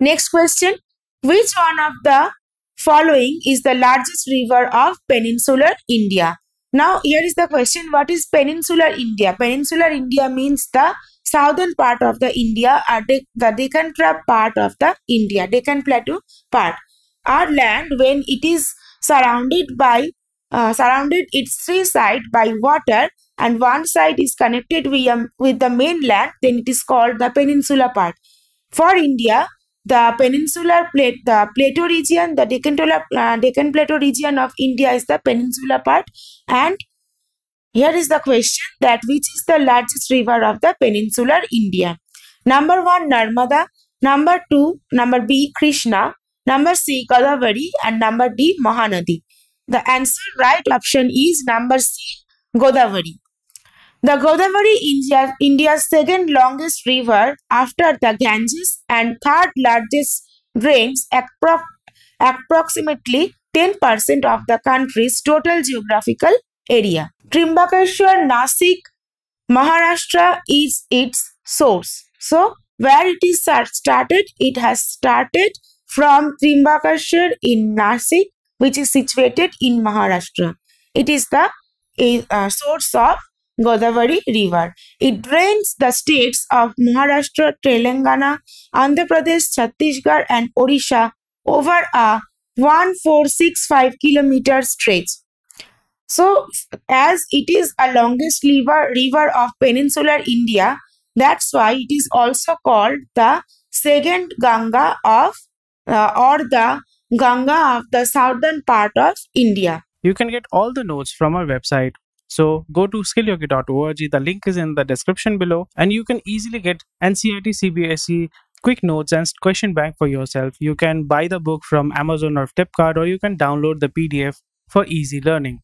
Next question. Which one of the following is the largest river of peninsular India? Now here is the question. What is peninsular India? Peninsular India means the southern part of the India or the Deccan part of the India, Deccan Plateau part. Our land when it is surrounded by uh, surrounded its three sides by water and one side is connected with, with the mainland then it is called the peninsula part. For India, the peninsular plate, the plateau region, the Deccan, uh, Deccan Plateau region of India is the peninsular part. And here is the question that which is the largest river of the peninsular India? Number one, Narmada. Number two, number B, Krishna. Number C, Godavari. And number D, Mahanadi. The answer right option is number C, Godavari. The Godavari India, India's second longest river after the Ganges and third largest drains appro approximately 10% of the country's total geographical area. Trimbakeshwar, Nasik, Maharashtra is its source. So, where it is started, it has started from Trimbakeshwar in Nasik, which is situated in Maharashtra. It is the uh, source of Godavari River. It drains the states of Maharashtra, Telangana, Andhra Pradesh, Chhattisgarh and Odisha over a 1465 kilometer stretch. So, as it is a longest river, river of peninsular India, that's why it is also called the second Ganga of uh, or the Ganga of the southern part of India. You can get all the notes from our website so go to skillyogi.org. The link is in the description below, and you can easily get NCERT CBSE quick notes and question bank for yourself. You can buy the book from Amazon or Flipkart, or you can download the PDF for easy learning.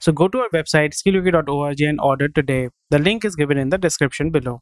So go to our website skillyogi.org and order today. The link is given in the description below.